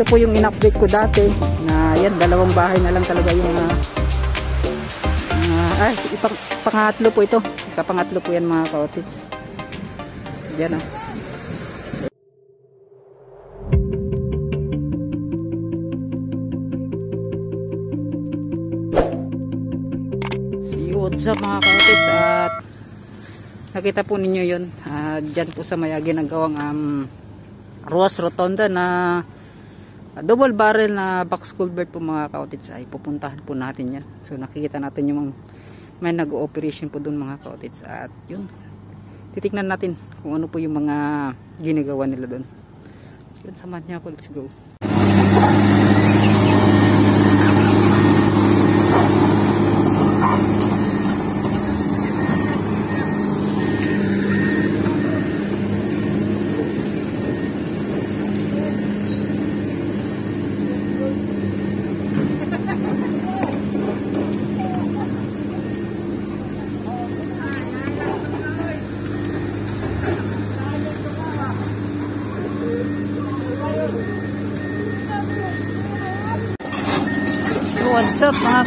ito po yung in-update ko dati na yan, dalawang bahay na lang talaga yung uh, uh, ay, ipang, pangatlo po ito. Kapangatlo po yan mga cottage. Yan ah. You what's up mga cottage at nakita po ninyo yun uh, dyan po sa may ginagawang um, Ruas Rotonda na uh, double barrel na box culvert po mga cottage ay pupuntahan po natin yan. So nakikita natin yung may nag-ooperation po dun mga cottage at yun titignan natin kung ano po yung mga ginagawa nila dun. So yun samahan niya ako. Let's go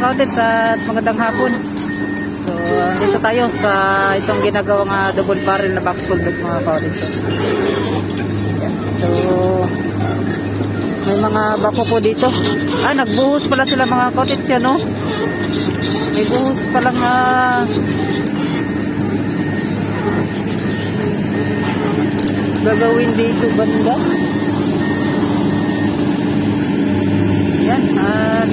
kautits at magandang hapon. So dito tayo sa itong ginagawang uh, double barrel na box culvert mga kautits so may mga bako po dito. Ah nagbuhos pala sila mga kautits yan no? May buhos palang uh, gagawin dito banda. Yan at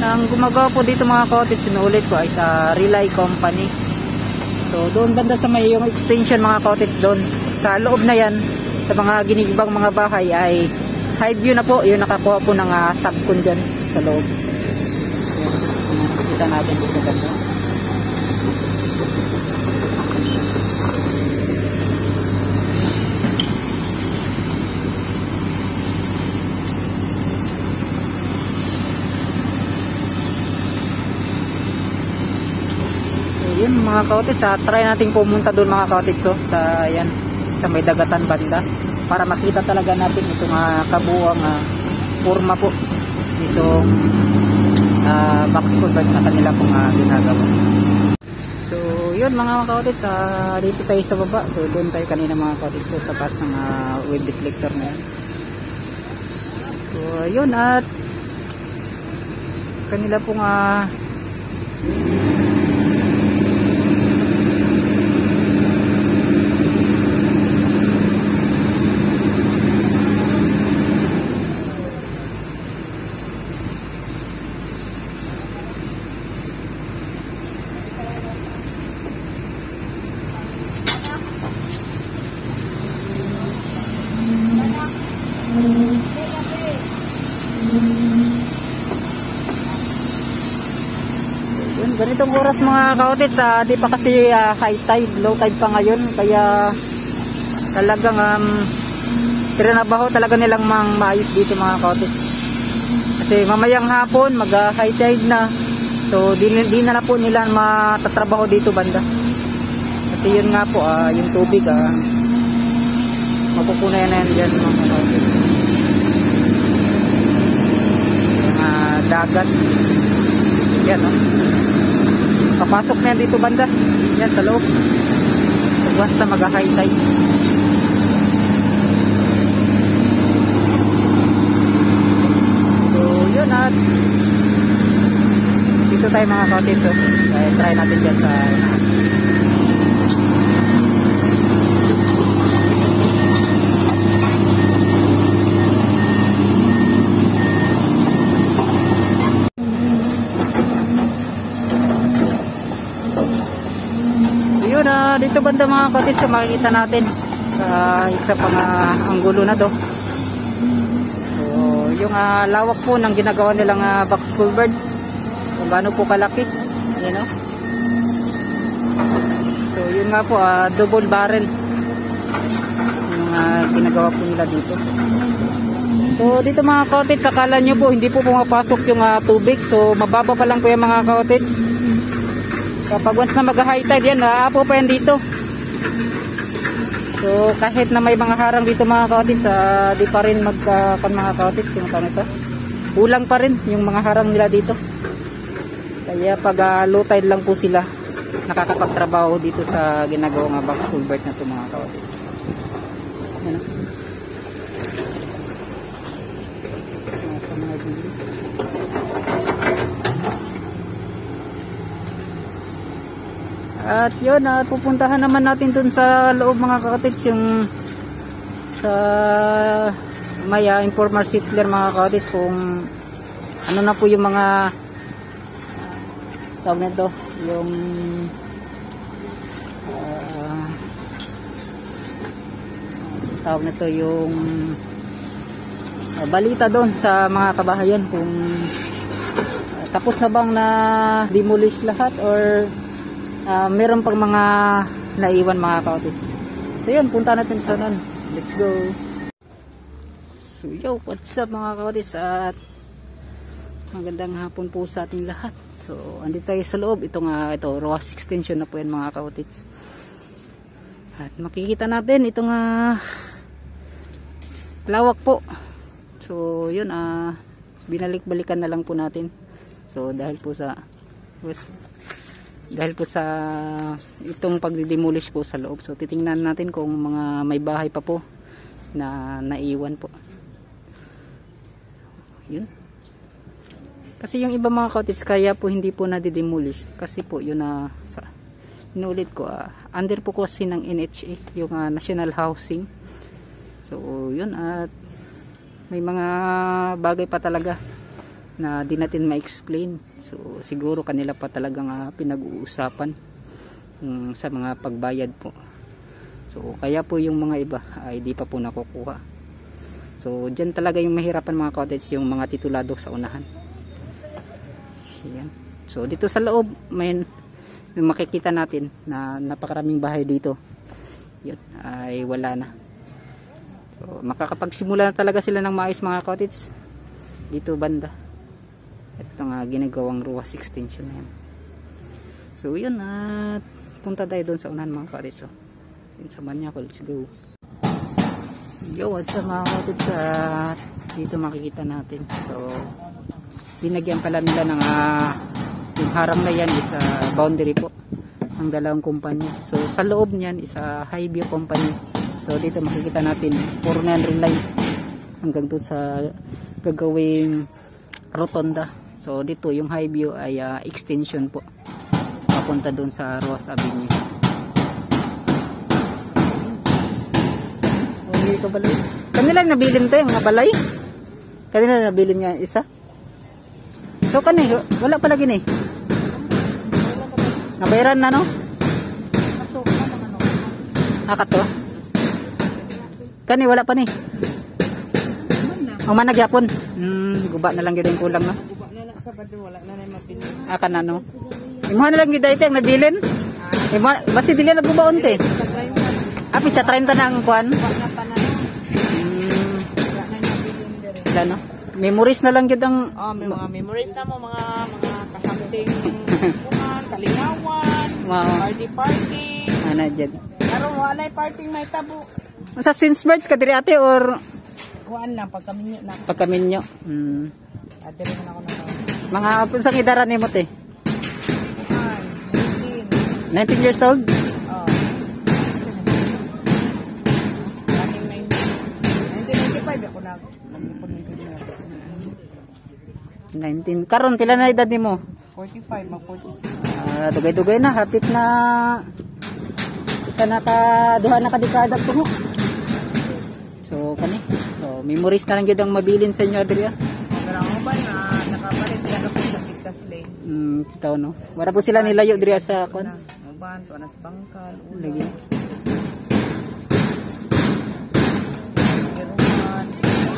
ang gumagawa po dito mga cottage sinulit ko ay sa Relay Company. So doon banda sa may yung extension mga cottage doon sa loob na yan sa mga ginigibang mga bahay ay high view na po yung nakakuha po ng uh, subcon dyan sa loob. Yan nakikita natin dito banda yun mga kautis ha, try natin pumunta doon mga kautis so, sa yan sa may dagatan banda para makita talaga natin itong uh, kabuang uh, forma po itong uh, box culvert na kanila pong uh, ginagawa. So yun mga kautis uh, dito tayo sa baba. So doon tayo kanina mga kautis so, sa pas ng uh, wave deflector na yan so yun at kanila pong uh, ganitong oras mga kaotits, ah, di pa kasi ah, high tide, low tide pa ngayon, kaya talagang um, trinabaho talaga nilang mang maayos dito mga kaotits. Kasi mamayang hapon, mag ah, high tide na, so di, di na na po nila matatrabaho dito banda. Kasi yun nga po, ah, yung tubig, ah, mapupunay na yan dyan mga ah, dagat, yan no. Papasok na yan dito banda. Yan sa loob. Basta mag-high tide. So, yun at dito tayo mga kautit. So, try natin dyan sa ah, dito banda mga kautit so makikita natin sa isa pang ah, anggulo na to. So yung ah, lawak po ng ginagawa nilang uh, box culvert kung gaano po kalaki yan o so yun nga po ah, double barrel yung ah, ginagawa po nila dito. So dito mga cottage akala nyo po hindi po pumapasok yung ah, tubig. So mababa pa lang po yung mga cottage kapag once na mag high tide yan aapo pa yan dito. So kahit na may mga harang dito mga cottage ah, di pa rin magka kan mga cottage yung tawag ito kulang pa rin yung mga harang nila dito. Kaya pag ah, low tide lang po sila nakakapagtrabaho dito sa ginagawa nga box culvert na to mga cottage yan o. nasa mga dulo At yun, at pupuntahan naman natin dun sa loob mga kakatits yung sa may uh, informal settler mga kakatits kung ano na po yung mga uh, tawag nito yung uh, tawag nito yung uh, balita doon sa mga kabahayan kung uh, tapos na bang na demolish lahat or uh, meron pang mga naiwan mga kautit. So yun, punta natin sa nun. Let's go. So yo, what's up mga kautit? At magandang hapon po sa ating lahat. So, andito tayo sa loob. Ito nga, ito, ROAS extension na po yan mga kautits. At makikita natin, ito nga lawak po. So, yun, ah, binalik-balikan na lang po natin. So, dahil po sa dahil po sa itong pagdidemolish po sa loob. So titingnan natin kung mga may bahay pa po na naiwan po. Yun. Kasi yung iba mga cottage kaya po hindi po nadidemolish kasi po yun na sa inulit ko uh, under po kasi ng NHA yung uh, National Housing. So yun at may mga bagay pa talaga na di natin ma-explain. So siguro kanila pa talagang uh, pinag-uusapan um, sa mga pagbayad po. So kaya po yung mga iba ay di pa po nakukuha. So diyan talaga yung mahirapan mga cottage yung mga titulado sa unahan. Yan. So dito sa loob may makikita natin na napakaraming bahay dito. Yun ay wala na. So makakapagsimula na talaga sila ng maayos mga cottage dito banda ito nga ginagawang ruwas extension na yan. So yun at punta tayo doon sa unahan mga karis so, yun sa manya ko let's go. Yo what's up mga karis at dito makikita natin. So binagyan pala nila ng uh, yung harang na yan is uh, boundary po ang dalawang kumpanya. So sa loob niyan is uh, high view company. So dito makikita natin puro na yan line hanggang doon sa gagawing rotonda So dito yung high view ay uh, extension po. Papunta doon sa Ross Avenue. Hindi ko balay. Kanila nabilin to yung balay. Kanila nabilin nga isa. So kani wala pala gini. Nabayaran na no? Akato. Kani wala pa ni. Ang managyapon. Hmm, guba na lang gyud kulang no. Sabado wala na na mapili. Akan ano? Imuha na lang gid ang nabilin. Imuha basi dili na gubaon te. Sa prime pa. Api sa 30 na ang kwan. Wala na. Na no. Memories na lang gid ang Oh, may mga memories na mo mga mga kasamting kuman, kalingawan, Wow. party party. ana jud. Pero wala party may tabo. Sa since birth ka diri ate or Kuan lang pag kami na. pagkaminyo. Hmm. Ate rin ako na. Mga unsang edara nimo te? Kuan, 19. 19 years old? Ating 1995 ako na nag-ipon ng pila. 19. Karon pila na edad nimo? 45, mag 46. Ah, dugay-dugay na hapit na kita naka duha na kadekada ko. So kani. So memories na lang gyud ang mabilin sa inyo Adria. Mm, kita no. Wala po sila nilayo diri sa kon. Uban, to anas bangkal. Lagi.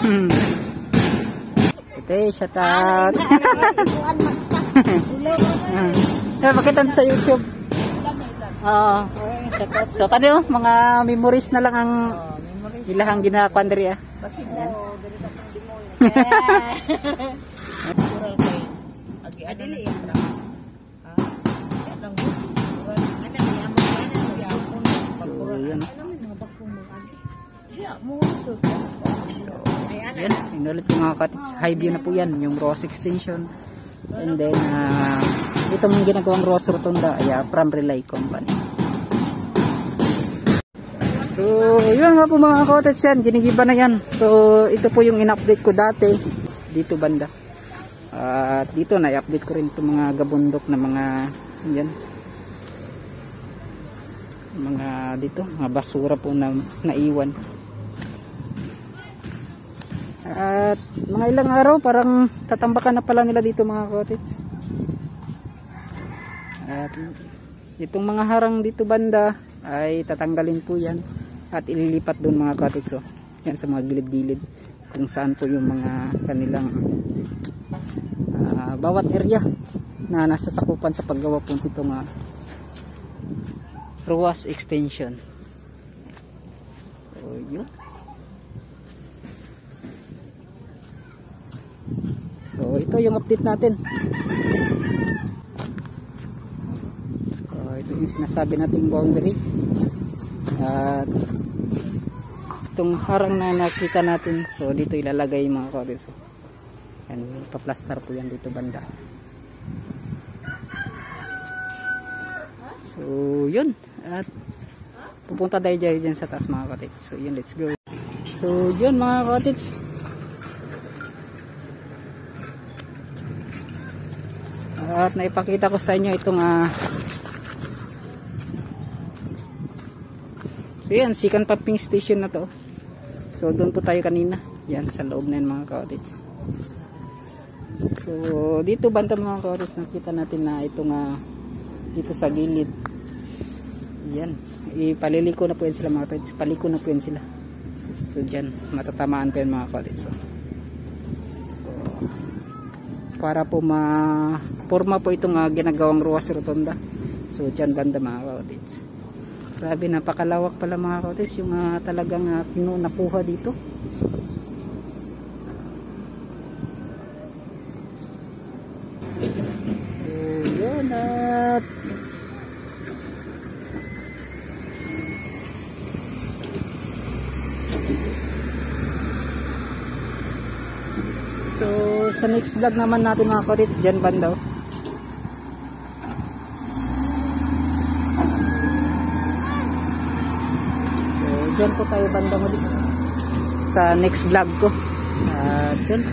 Hmm. Ite, shout out. Eh, pakita sa YouTube. Oo. shout out. So kanyo mga memories na lang ang Oh, ilahang ginakuan diri ah. Basi mo, diri sa pang dimoy. Natural kay. Agi adili yan lang. Ha? Yan lang. Natural. Ana ni amo yan ang yapon. So, yun. Ano may mga bakong mo agi? Ya, mo so. Yan, inulit ko mga katids. High view na po yan, yung Ross extension. And then, uh, itong ginagawang Ross Rotunda ay uh, from Relay Company. So, yun nga po mga katids yan, ginigiba na yan. So, ito po yung in-update ko dati dito banda. At dito, na-update ko rin itong mga gabundok na mga, yan, mga dito, mga basura po na naiwan. At mga ilang araw parang tatambakan na pala nila dito mga cottage. At itong mga harang dito banda ay tatanggalin po yan at ililipat doon mga cottage oh. Yan sa mga gilid-gilid kung saan po yung mga kanilang ah, bawat area na nasa sakupan sa paggawa po itong uh, Ruas extension. So, yun. So ito yung update natin. So ito yung sinasabi nating boundary. At itong harang na nakita natin. So dito ilalagay mga kodis. So, yan, paplastar po yan dito banda. So yun. At pupunta tayo dyan sa taas mga cottage. So yun, let's go. So yun mga cottage. At naipakita ko sa inyo itong ah So yan, second pumping station na to. So doon po tayo kanina. Yan, sa loob na yan mga cottage. So dito banda mga cottage, nakita natin na itong ah dito sa gilid. Yan, ipaliliko na po yan sila mga cottage. Paliko na po yan sila. So dyan, matatamaan po yan mga cottage. So, para po ma forma po itong uh, ginagawang ruwas rotonda so dyan banda mga cottage grabe napakalawak pala mga cottage yung uh, talagang uh, pinu nakuha dito so yun at So, sa next vlog naman natin mga korits, dyan banda. oh. So, dyan po tayo banda muli. Sa next vlog ko. At yun.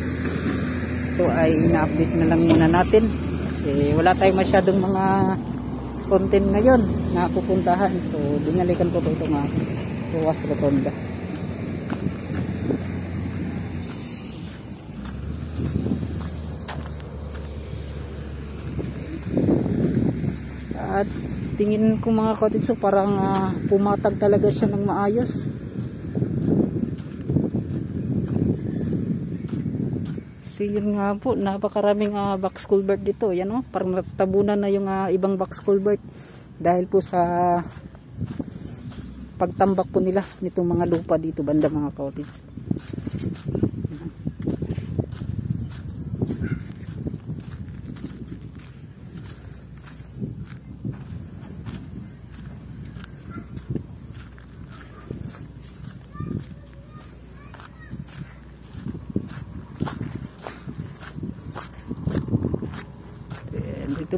Ito ay ina-update na lang muna natin. Kasi wala tayong masyadong mga content ngayon na pupuntahan. So, binalikan ko po ito mga Ruwas Rotonda. at tingin ko mga cottage so parang ah, pumatag talaga siya ng maayos Kasi yun nga po, napakaraming ah, box culvert dito. Yan oh, parang natatabunan na yung ah, ibang box culvert. Dahil po sa pagtambak po nila nitong mga lupa dito banda mga cottage.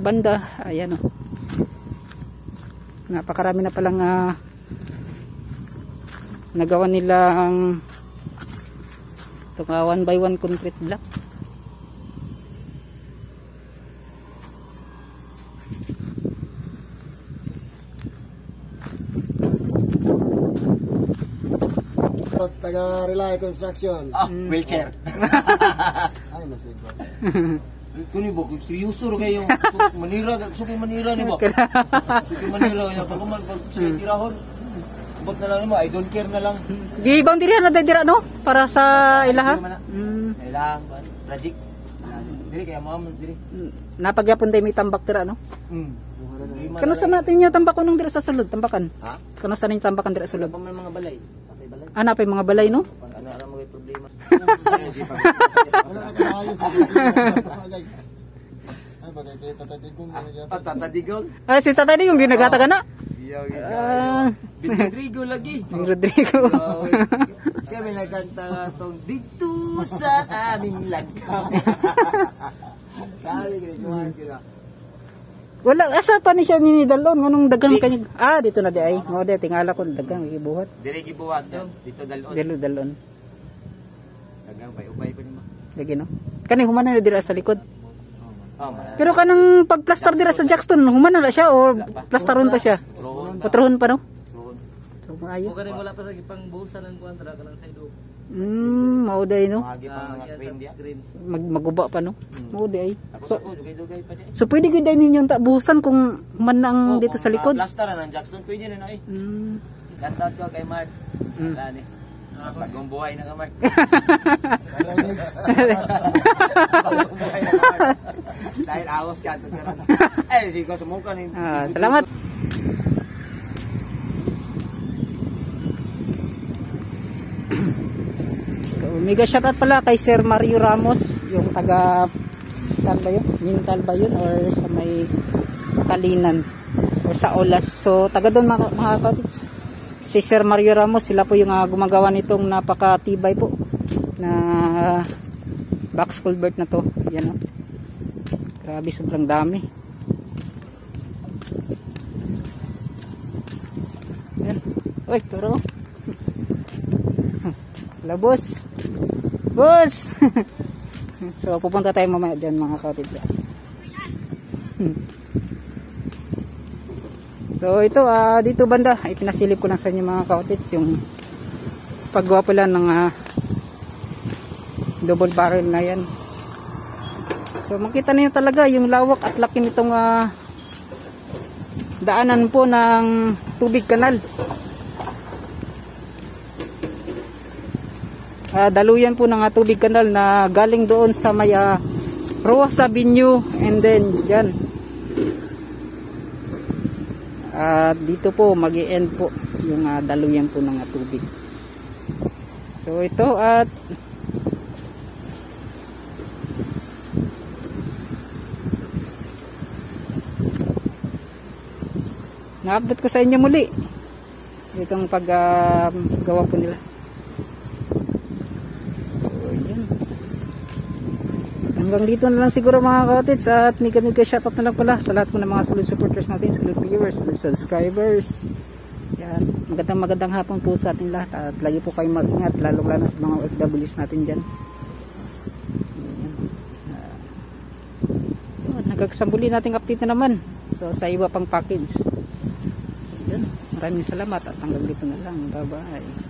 Banda, ayan oh. Napakarami na palang ah, nagawa nilang ito nga one by one concrete block. taga-relay construction. Ah, wheelchair. Ay, nasigo. Kuni ba, seryoso ro kayo. Manira, suki manira ni ba? Suki manira kaya pag man pag siya tirahon. Bot na lang mo, I don't care na lang. Gibang diri na dira no para sa ilaha. Mm, ba? Project. Dili kaya mama dili. napagyapon day may tambak tira no. Hmm. Lima Kano sa natin niya tambak nung dira sa sulod tambakan. Ha? Kano sa ninyo tambakan dira sulod. mga balay. Pa yung mga balay no. Ah, tatadigol. Ah si tatay di yung ginagata ka na. Iyaw, Ah. Bin Rodrigo lagi. Ang Rodrigo. Oh, siya may nagkanta tong dito sa aming langgam. Sabi ko, na. Wala asa pa ni siya ni dalon nganong dagang Six. kanya. Ah dito na di ay. Mo di tingala ko dagang ibuhat. Dire gibuhat to. Dito dalon. Dalo dalon. Dagang bay ubay pa nimo. Lagi no. Kani humana na dira sa likod. Oh. Pero kanang pagplaster dira sa Jackson, humana na siya o plastaron pa siya? Rohon. Patrohon pa no? So maayo. Mo kanang wala pa sa gipang buhusan ng kuan tra kanang side o. Hmm, mao day no. Ah, sa. Mag maguba pa no. Mao day. So so pwede gud day ninyo ta buhusan kung man ang Oh, dito sa likod. na-plaster na ng Jackson pwede na na eh. Hmm. Kantat ko kay Mark. Wala ni. Bagong buhay na ka Mark. Wala next. Bagong buhay na ka Mark. Dahil awas ka. Eh sige mukha ni. Ah, salamat. So, mega shoutout pala kay Sir Mario Ramos, yung taga saan ba yun? Mintal ba yun? Or sa may Talinan? Or sa Olas. So, taga doon mga, mga. Si Sir Mario Ramos, sila po yung ah, gumagawa nitong napakatibay po na box culvert na to. Yan o. Grabe, sobrang dami. Yan. Uy, turo. Sila boss. Boss! so, pupunta tayo mamaya dyan mga cottage. Hmm. So, ito, ah, dito banda, ay pinasilip ko lang sa inyo mga cottage yung paggawa pala ng ah, double barrel na yan. So, makita niyo talaga yung lawak at laki nitong ah, daanan po ng tubig kanal. Ah, daluyan po ng ah, tubig kanal na galing doon sa may uh, Roas Avenue and then yan. At dito po mag end po yung ah, daluyan po ng ah, tubig. So ito at na-update ko sa inyo muli itong paggawa po nila so yun hanggang dito na lang siguro mga kapatid at mega mega shoutout na lang pala sa lahat po ng mga solid supporters natin solid viewers, solid subscribers. Yan, magandang magandang hapon po sa ating lahat at lagi po kayong mag-ingat lalong lalo sa mga OFWs natin dyan. Yan. Yun, nagkagsambuli nating update na naman. So sa iba pang package. Yun, maraming salamat at hanggang dito na lang. Bye bye